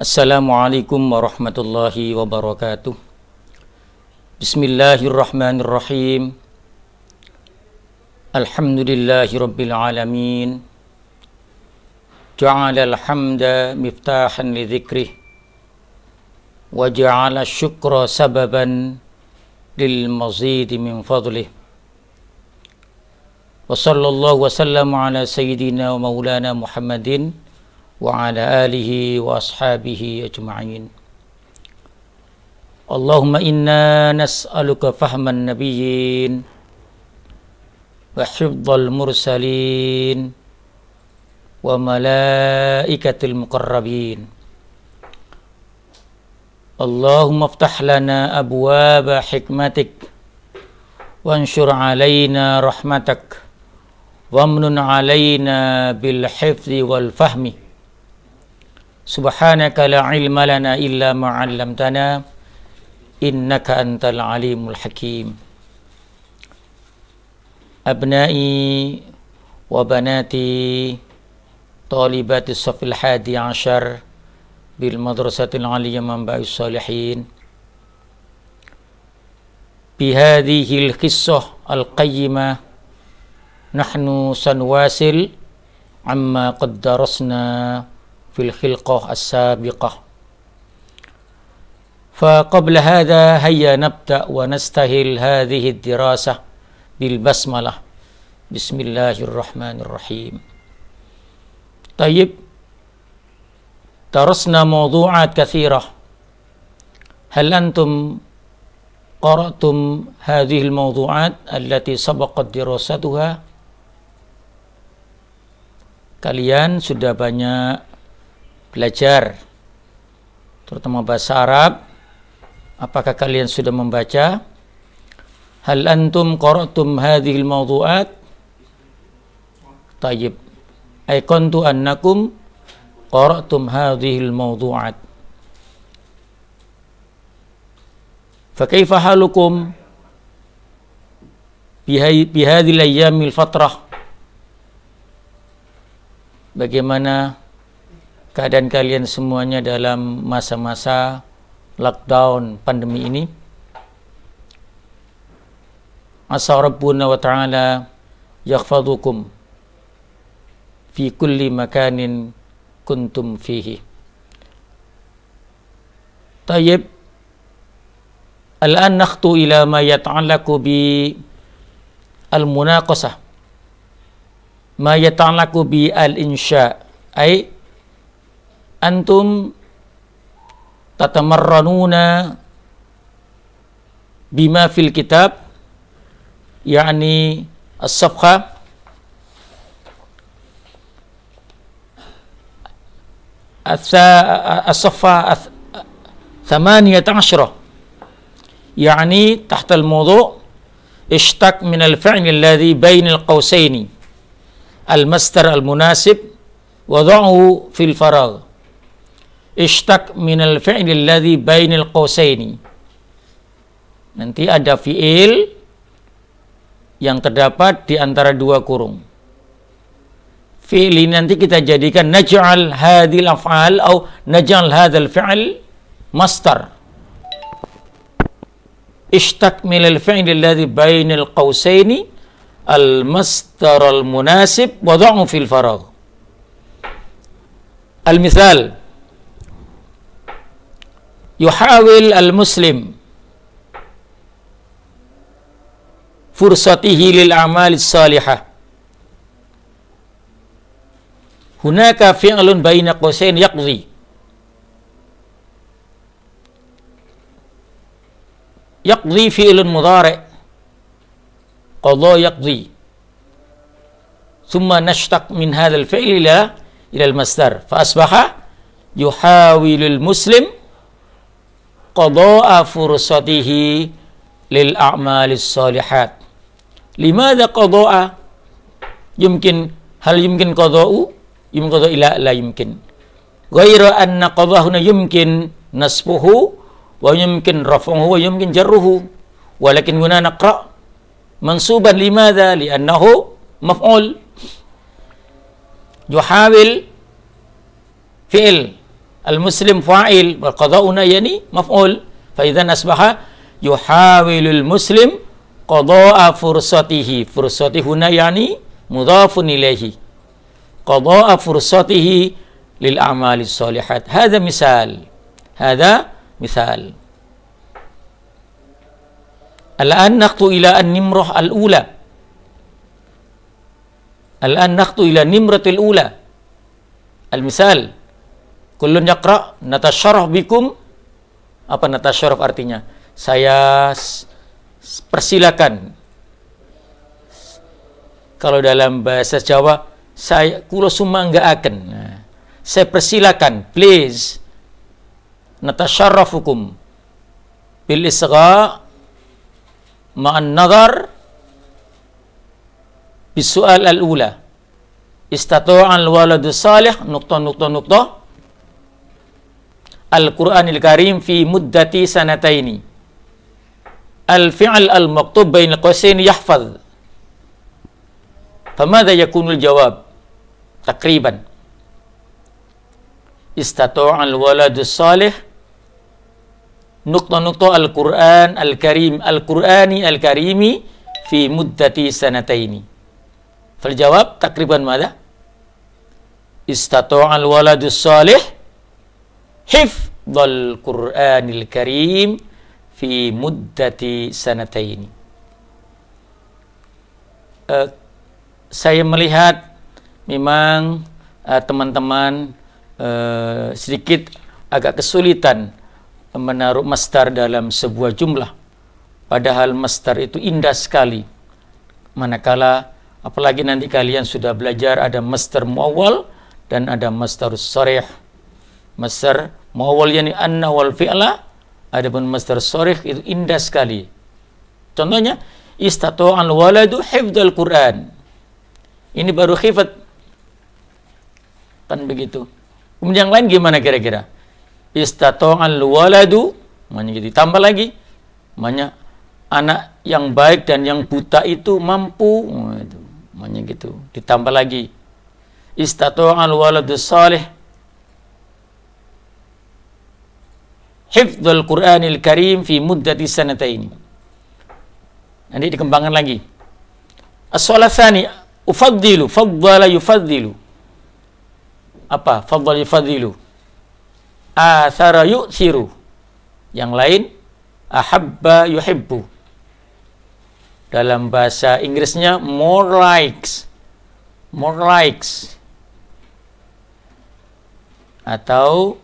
Assalamualaikum warahmatullahi wabarakatuh. Bismillahirrahmanirrahim. Alhamdulillahi rabbil alamin. Ja'ala al-hamda miftahan li dhikrih. Wa ja'ala syukra sababan lil mazidi min fadlih. Wa sallallahu wa sallama ala sayyidina wa maulana Muhammadin وعلى آله وأصحابه أجمعين. اللهم إنا نسألك فهم النبيين وحفظ المرسلين وملائكة المقربين. اللهم افتح لنا أبواب حكمتك وانشر علينا رحمتك وامن علينا بالحفظ والفهم. سبحانك لا علم لنا إلا ما علمتنا إنك أنت العليم الحكيم. أبنائي وبناتي طالبات الصف الحادي عشر بالمدرسة العليا منبع الصالحين. بهذه القصة القيمة نحن سنواصل عما قد درسنا. في الخلقة السابقة. فقبل هذا هيا نبدأ ونستهل هذه الدراسة بالبسملة. بسم الله الرحمن الرحيم. طيب درسنا موضوعات كثيرة. هل أنتم قرأتم هذه الموضوعات التي سبقت دراستها؟ kalian sudah banyak. belajar terutama bahasa Arab. Apakah kalian sudah membaca? Hal antum qara'tum hadhil mawdu'at? Tayyib. Aikontu annakum qara'tum hadhil mawdu'at? Fakaifa halukum? Bihadhil ayyamil fatrah. Bagaimana keadaan kalian semuanya dalam masa-masa lockdown pandemi ini. Asa Rabbuna wa ta'ala yakhfadukum fi kulli makanin kuntum fihi. Tayyib. Al-an nakhtu ila ma yata'alaku bi al-munaqasah. Ma yata'alaku bi al-insya' ay tatamarranuna bima fil kitab yakni as-safha الصفحة. ثمانية عشرة يعني تحت الموضوع اشتق من الفعل الذي بين القوسين المستر المناسب وضعه في الفراغ. Ishtaq minal fi'li alladhi bainal qausaini. Nanti ada fi'il yang terdapat di antara dua kurung. Fi'il ini nanti kita jadikan naj'al hadhil af'al atau naj'al hadzal fi'l mastar. Ishtaq minal fi'li alladhi bainal qausaini al-mastar al-munasib wada'u fil faragh. Al-mithal yuhawil al-muslim fursatihi lil amali salihah hunaka fi'lun baina qosain yaqdi yaqdi fi'lun mudhari' qadha yaqdi thumma nashtaq min hadha al-fi'li ila ila al-masdar. Fa al-muslim قضاء فرصته للأعمال الصالحات. لماذا قضاء؟ يمكن هل يمكن قضاء؟ يمكن قضاء. لا لا يمكن. غير أن قضاء هنا يمكن نصبه ويمكن رفعه ويمكن جره ولكن هنا نقرأ منصوبا. لماذا؟ لأنه مفعول. يحاول فعل fi'il Al-muslim fa'il wal qada'una yani maf'ul. Fa idzan asbaha yuhawilul muslim qada'a fursatihi. Fursati huna yani mudhafun ilaihi. Qada'a fursatihi lil a'mali shalihat. Hadha misal. Hadha misal. Al-an naqtu ila an-nimrah al-ula. Al-an naqtu ila nimratil ula. Al-misal. Kullun yaqra natasyarah bikum apa natasyaraf artinya? Saya persilakan. Kalau dalam bahasa Jawa, saya kulo summa enggak akan. Nah, saya persilakan, please. Natasyarrafukum bil isgha ma'an nadar bisual al-ula. Istatu'an al-waladu salih, nukta, nukta, nukta, Al-Quranil Karim fi muddati sanataini. Al-fi'al al-maktub bain qawsain yahfaz. Famada yakunul jawab? Takriban. Istata'a al-waladu salih nukta-nukta Al-Quran Al-Karim Al-Qurani Al-Karimi fi muddati sanataini. Fal jawab takriban mada? Istata'a al-waladu salih hifdzal Qur'anil Karim fi muddati sanataini. Uh, saya melihat memang uh, teman-teman uh, sedikit agak kesulitan menaruh mastar dalam sebuah jumlah. Padahal mastar itu indah sekali. Manakala apalagi nanti kalian sudah belajar ada mastar muawwal dan ada mastar sarih. Mastar Mawal yani anna wal fi'la adapun masdar sorih itu indah sekali. Contohnya al waladu hifdzal Quran. Ini baru khifat. Kan begitu. Kemudian yang lain gimana kira-kira? al waladu maknanya gitu. Tambah lagi maknanya anak yang baik dan yang buta itu mampu oh, maknanya gitu. Ditambah lagi al waladu salih hifdzul Qur'anil Karim fi muddati sanataini. Nanti dikembangkan lagi. As-salatsani ufaddilu faddala yufaddilu. Apa? Faddala yufaddilu. Athara yu'thiru. Yang lain ahabba yuhibbu. Dalam bahasa Inggrisnya more likes. More likes. Atau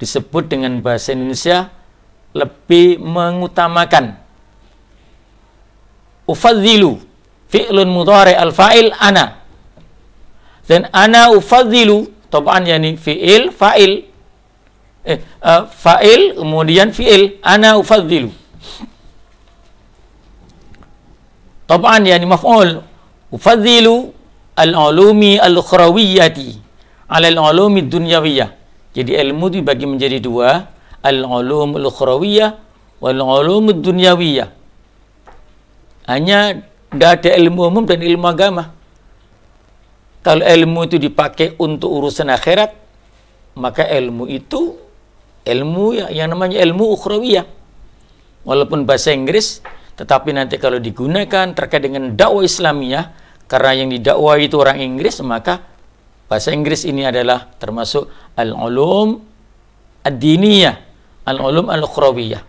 disebut dengan bahasa Indonesia lebih mengutamakan. Ufadzilu fi'lun mudhari al-fa'il ana. Dan ana ufadzilu taban yani fi'il fa'il. Eh, uh, fa'il kemudian fi'il ana ufadzilu taban yani maf'ul ufadzilu al-ulumi al-ukhrawiyyati ala al-ulumi dunyawiyah jadi ilmu dibagi menjadi dua, al-ulum al-ukhrawiyah wal ulum dunyawiyah. Hanya tidak ada ilmu umum dan ilmu agama. Kalau ilmu itu dipakai untuk urusan akhirat, maka ilmu itu ilmu yang namanya ilmu ukhrawiyah. Walaupun bahasa Inggris, tetapi nanti kalau digunakan terkait dengan dakwah Islamiyah, karena yang didakwa itu orang Inggris, maka Bahasa Inggris ini adalah termasuk al-ulum ad-diniyah, al-ulum al-ukhrawiyah.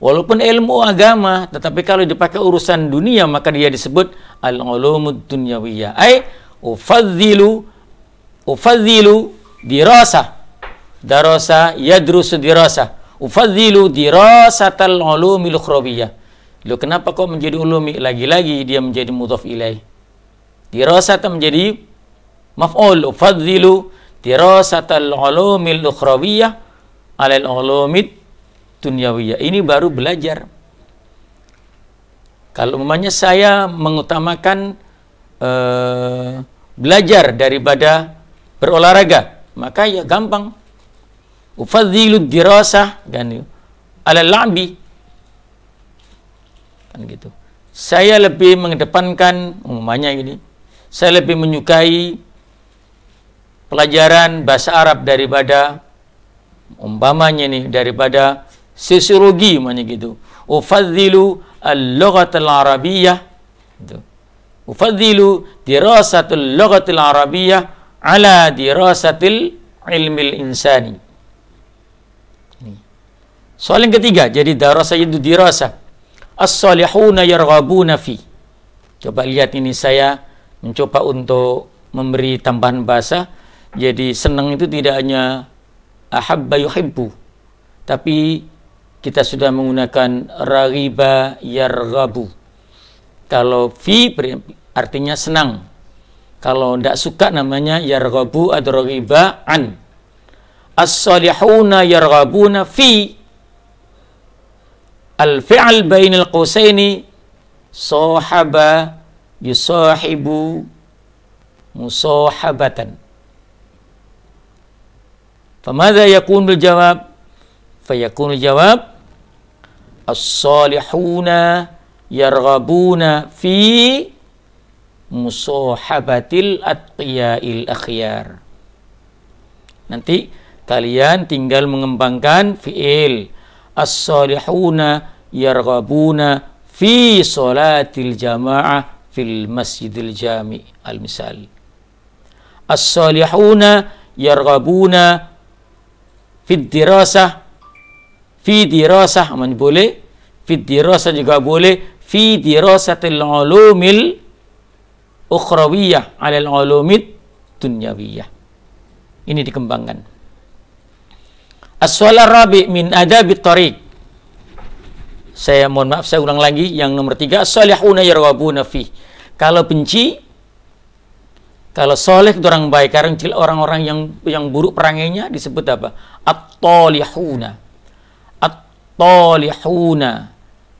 Walaupun ilmu agama, tetapi kalau dipakai urusan dunia maka dia disebut al-ulumud dunyawiyah. Ai ufadzilu ufadzilu dirasa. Darasa yadrusu dirasa. Ufadzilu dirasatal ulumil ukhrawiyah. Lo kenapa kok menjadi ulumi? Lagi-lagi dia menjadi mudhaf ilaih. Dirasa menjadi maf'ul ufaddilu dirasatal ulumil ukhrawiyah alal ulumid dunyawiyah. Ini baru belajar. Kalau umpamanya saya mengutamakan uh, belajar daripada berolahraga, maka ya gampang. Ufaddilu dirasah kan alal la'bi. Kan gitu. Saya lebih mengedepankan umpamanya ini. Saya lebih menyukai pelajaran bahasa Arab daripada umpamanya nih daripada sosiologi namanya gitu. Ufadzilu al-lughatul arabiyyah. Gitu. Ufadzilu dirasatul lughatil arabiyyah ala dirasatil ilmil insani. Soal yang ketiga jadi darasa itu dirasa. As-salihuna yarghabuna fi. Coba lihat ini saya mencoba untuk memberi tambahan bahasa jadi senang itu tidak hanya ahabba yuhibbu tapi kita sudah menggunakan raghiba yarghabu. Kalau fi artinya senang. Kalau tidak suka namanya yarghabu atau raghiba an as-salihuna yarghabuna fi al-fi'al bainal qausaini sahaba yusahibu musahabatan Famadha yakun bil jawab? Fayakun jawab As-salihuna yarghabuna fi musahabatil atqiya'il akhyar. Nanti kalian tinggal mengembangkan fi'il as-salihuna yarghabuna fi salatil jamaah fil masjidil jami al misal as-salihuna yarghabuna Fit dirasah. Fi dirasah aman boleh. Fit dirasah juga boleh. Fi dirasatil ulumil ukhrawiyah alal ulumid dunyawiyah. Ini dikembangkan. As-sual rabi min adabit tariq. Saya mohon maaf saya ulang lagi yang nomor tiga. As-salihuna yarwabuna fi kalau benci kalau soleh itu orang baik, karena orang-orang yang yang buruk perangainya disebut apa? At-talihuna. At-talihuna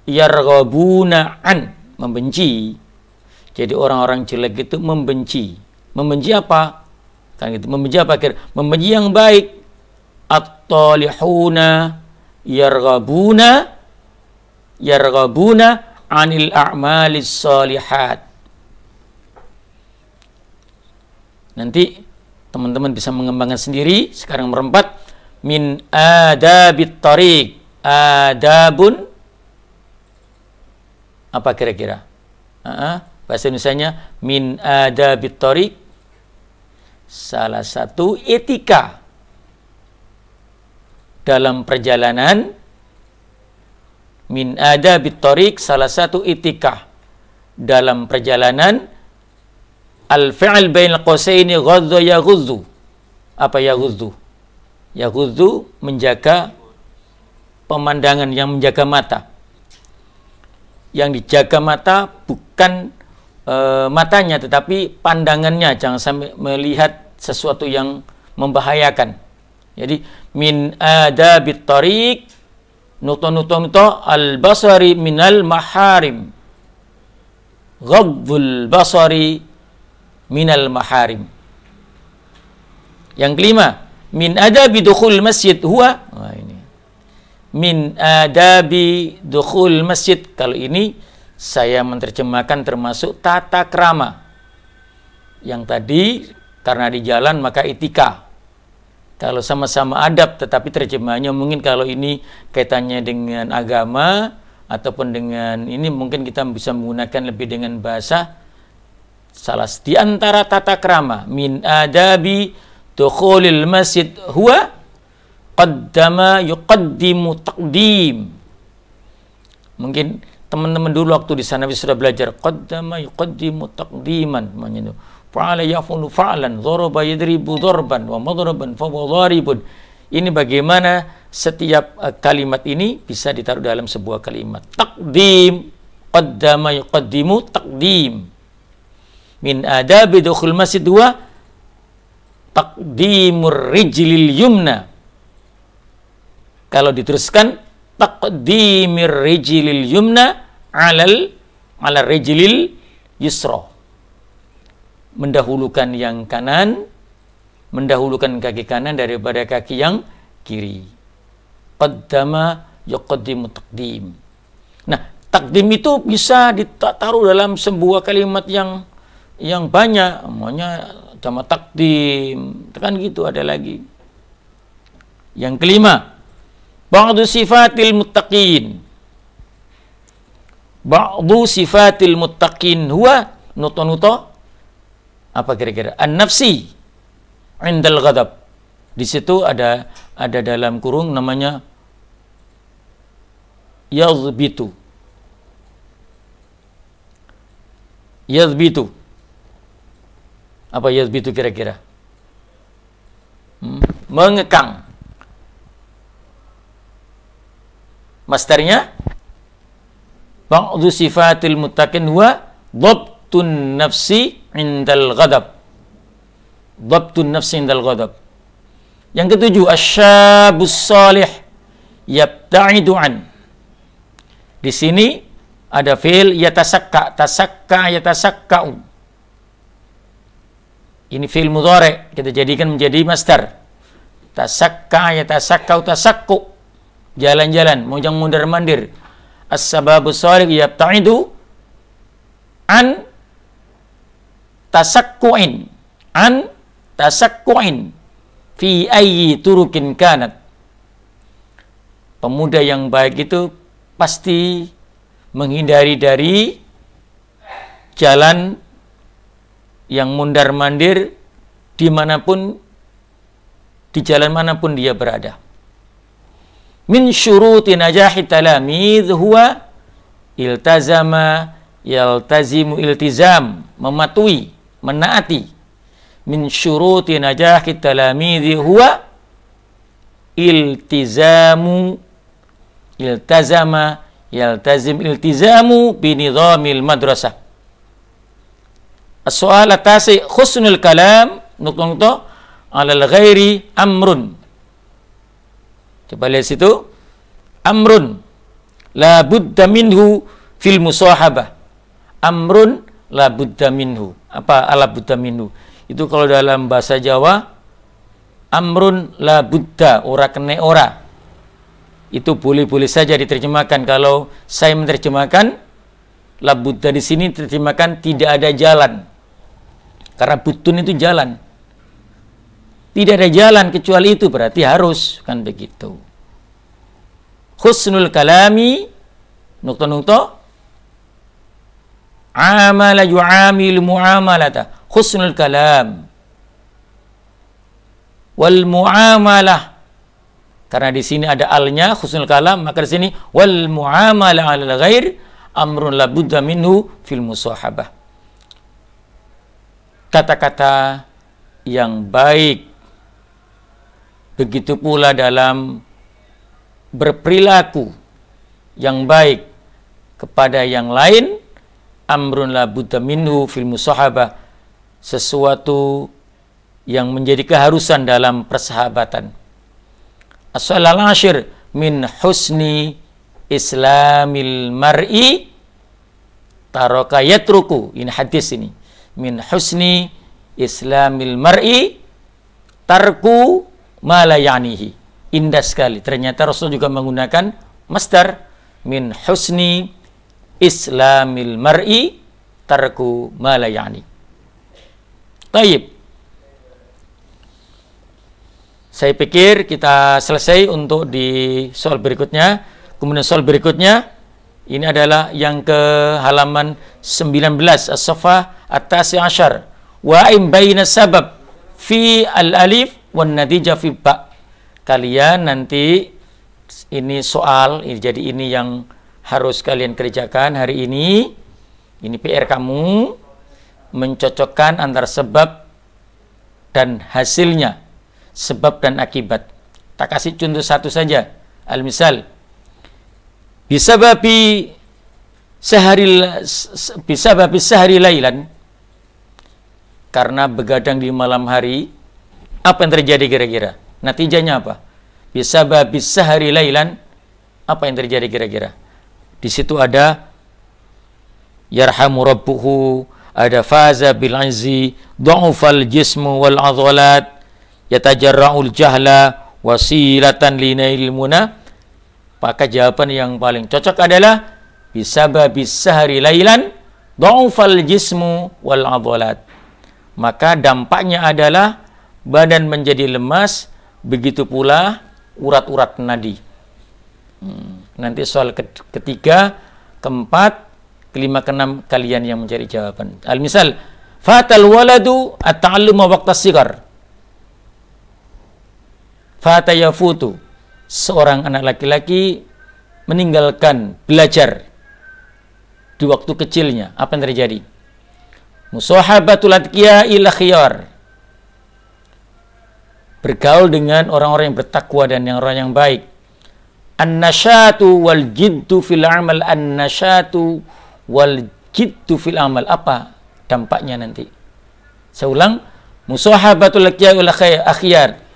yarghabuna an, membenci. Jadi orang-orang jelek itu membenci. Membenci apa? Kan gitu. Membenci apa kira? Membenci yang baik. At-talihuna yarghabuna yarghabuna anil a'malis salihat Nanti teman-teman bisa mengembangkan sendiri. Sekarang merempat min adabit tariq. Adabun apa kira-kira? Bahasa Indonesia min adabit tariq salah satu etika dalam perjalanan min adabit tariq salah satu etika dalam perjalanan Al-fi'l bain qausaini ghadza yaghudzu. Apa yaghudzu? Yaghudzu menjaga pemandangan yang menjaga mata. Yang dijaga mata bukan e, matanya tetapi pandangannya jangan sampai melihat sesuatu yang membahayakan. Jadi min adabit tariq nuto-nuto al-basari minal maharim. Ghaddul basari minal maharim. Yang kelima, min adabi dukhul masjid huwa Wah, ini. Min adabi dukhul masjid. Kalau ini saya menerjemahkan termasuk tata krama. Yang tadi karena di jalan maka etika. Kalau sama-sama adab tetapi terjemahnya mungkin kalau ini kaitannya dengan agama ataupun dengan ini mungkin kita bisa menggunakan lebih dengan bahasa salah di antara tata krama min adabi dukhulil masjid huwa qaddama yuqaddimu taqdim. Mungkin teman-teman dulu waktu di sana sudah belajar qaddama yuqaddimu taqdiman namanya fa'ala yafunu fa'lan dharaba yadribu dharban wa madraban fa dharibun. Ini bagaimana setiap uh, kalimat ini bisa ditaruh dalam sebuah kalimat. Taqdim qaddama yuqaddimu taqdim min adabi dukhul masjid dua taqdimur rijlil yumna. Kalau diteruskan taqdimir rijlil yumna alal ala rijlil yusra. Mendahulukan yang kanan mendahulukan kaki kanan daripada kaki yang kiri. Qaddama yuqaddimu taqdim. Nah takdim itu bisa ditaruh dalam sebuah kalimat yang yang banyak maunya sama takdim kan gitu ada lagi Yang kelima, ba'du sifatil muttaqin. Ba'du sifatil muttaqin huwa nuto-nuto apa kira-kira? An-nafsi indal ghadab. Di situ ada ada dalam kurung namanya yazbitu. Yazbitu. Apa yazbitu kira-kira? Hmm? Mengekang. Masternya ba'du sifatil muttaqin huwa dhabtun nafsi indal ghadab. Dhabtun nafsi indal ghadab. Yang ketujuh, asyabus salih yabta'idu an. Di sini ada fi'il yatasakka, tasakka yatasakka'u. Ini fi'il mudhari kita jadikan menjadi master. Tasakka yatasakka'u tasakku. Jalan-jalan, mojang mundar mandir. As-sababus salih yabta'idu an tasakku'in. An tasakku'in fi ayyi turukin kanat. Pemuda yang baik itu pasti menghindari dari jalan yang mundar mandir di mana pun di jalan mana pun dia berada. Min syuruti najahi talamid huwa iltazama yaltazimu iltizam mematuhi menaati min syuruti najahi talamidhi huwa iltizamu iltazama yaltazim iltizamu binidhamil madrasah soal atas khusnul kalam nukto alal ghairi amrun. Coba lihat situ. Amrun la budda minhu fil musahabah. Amrun la budda minhu. Apa ala budda minhu? Itu kalau dalam bahasa Jawa amrun la budda ora kene ora. Itu boleh-boleh saja diterjemahkan kalau saya menerjemahkan la budda di sini diterjemahkan tidak ada jalan karena butun itu jalan. Tidak ada jalan kecuali itu berarti harus kan begitu. Husnul kalami nukta-nukta. Amala yu'amil mu'amalata. Husnul kalam. Wal muamalah. Karena di sini ada alnya husnul kalam maka di sini wal muamalah al ghair amrun la budda minhu fil musahabah kata-kata yang baik begitu pula dalam berperilaku yang baik kepada yang lain amrun la budda minhu fil musahabah sesuatu yang menjadi keharusan dalam persahabatan. As-salal ashir min husni islamil mar'i taraka yatruku. Ini hadis ini. Min husni islamil mar'i tarku malayanihi. Indah sekali. Ternyata Rasul juga menggunakan masdar min husni islamil mar'i tarku malayani. Taib. Saya pikir kita selesai untuk di soal berikutnya. Kemudian soal berikutnya ini adalah yang ke halaman 19 As-Safa At-Tasi Ashar. Wa im baina sabab fi al-alif wan natijah fi ba. Kalian nanti ini soal, ini jadi ini yang harus kalian kerjakan hari ini. Ini PR kamu mencocokkan antara sebab dan hasilnya, sebab dan akibat. Tak kasih contoh satu saja. Al-misal, bisa babi sehari bisa babi sehari lailan. Karena begadang di malam hari apa yang terjadi kira-kira? Natijanya apa? Bisa babi sehari lailan apa yang terjadi kira-kira? Di situ ada yarhamu rabbuhu ada faza bil izzi dha'ufal jismu wal adhalat yatajarra'ul jahla wasilatan linail muna maka jawaban yang paling cocok adalah bisababi sahari lailan dha'ufal jismu wal adhalat maka dampaknya adalah badan menjadi lemas begitu pula urat-urat nadi. Hmm. Nanti soal ketiga, keempat, kelima, keenam kalian yang mencari jawaban. Al misal, fatal waladu at-ta'alluma waqta sigar. Fata yafutu. Seorang anak laki-laki meninggalkan belajar di waktu kecilnya. Apa yang terjadi? Musahabatul atqiya ila khiyar. Bergaul dengan orang-orang yang bertakwa dan yang orang yang baik. An-nasyatu wal jiddu fil amal an-nasyatu wal jiddu fil amal. Apa dampaknya nanti? Saya ulang, musahabatul atqiya ila khiyar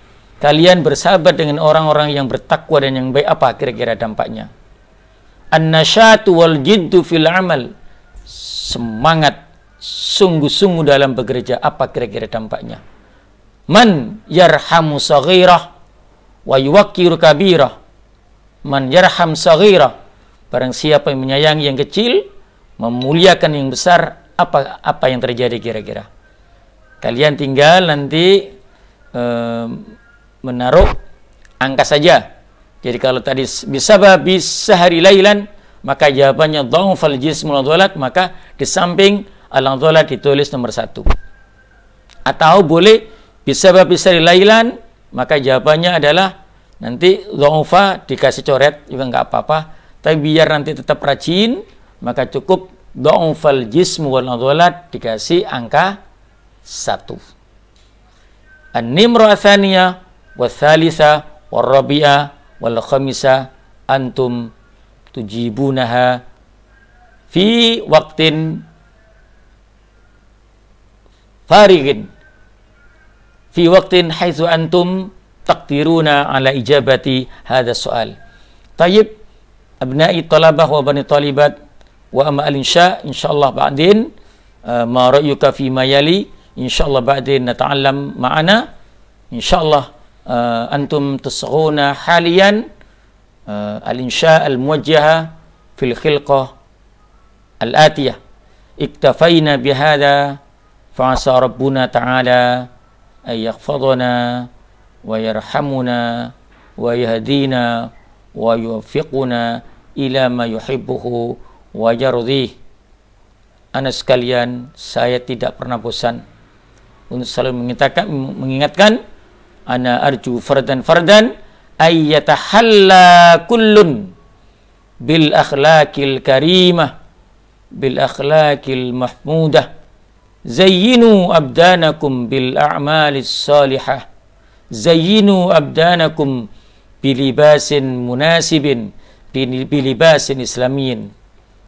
kalian bersahabat dengan orang-orang yang bertakwa dan yang baik apa kira-kira dampaknya? An-nasyatu wal jiddu fil amal. Semangat sungguh-sungguh dalam bekerja apa kira-kira dampaknya? Man yarhamu saghirah wa yuwakkiru kabirah. Man yarham saghirah. Barang siapa yang menyayangi yang kecil memuliakan yang besar apa apa yang terjadi kira-kira? Kalian tinggal nanti um, menaruh angka saja. Jadi kalau tadi bisa bisa hari lailan maka jawabannya dhaufal jismul dhalat maka di samping al dhalat ditulis nomor satu. Atau boleh bisa bisa hari lailan maka jawabannya adalah nanti dhaufa dikasih coret juga nggak apa-apa. Tapi biar nanti tetap rajin maka cukup dhaufal jismu wal dikasih angka satu. An-nimru والثالثة والرابعة والخامسة أنتم تجيبونها في وقت فارغ. في وقت حيث أنتم تقدرون على إجابة هذا السؤال. طيب أبنائي الطلبة وبني الطالبات وأما الإنشاء إن شاء الله بعدين ما رأيك فيما يلي إن شاء الله بعدين نتعلم معنا. إن شاء الله. Uh, antum tasghuna halian uh, al-insya al-muwajjaha fil khilqah al-atiyah. Iktafaina bihada fa'asa rabbuna ta'ala ay yaghfadana wa yarhamuna wa yahdina wa yuwaffiquna ila ma yuhibbuhu wa yardih Anak sekalian, saya tidak pernah bosan untuk selalu mengingatkan, mengingatkan ana arju fardan fardan ay yatahalla kullun bil akhlaqil karimah bil akhlaqil mahmudah zayyinu abdanakum bil a'malis salihah zayyinu abdanakum bilibasin munasibin bilibasin islamiyin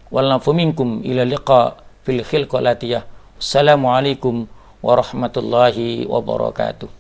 wal nafu minkum ila liqa fil khilqalatiyah assalamu alaikum warahmatullahi wabarakatuh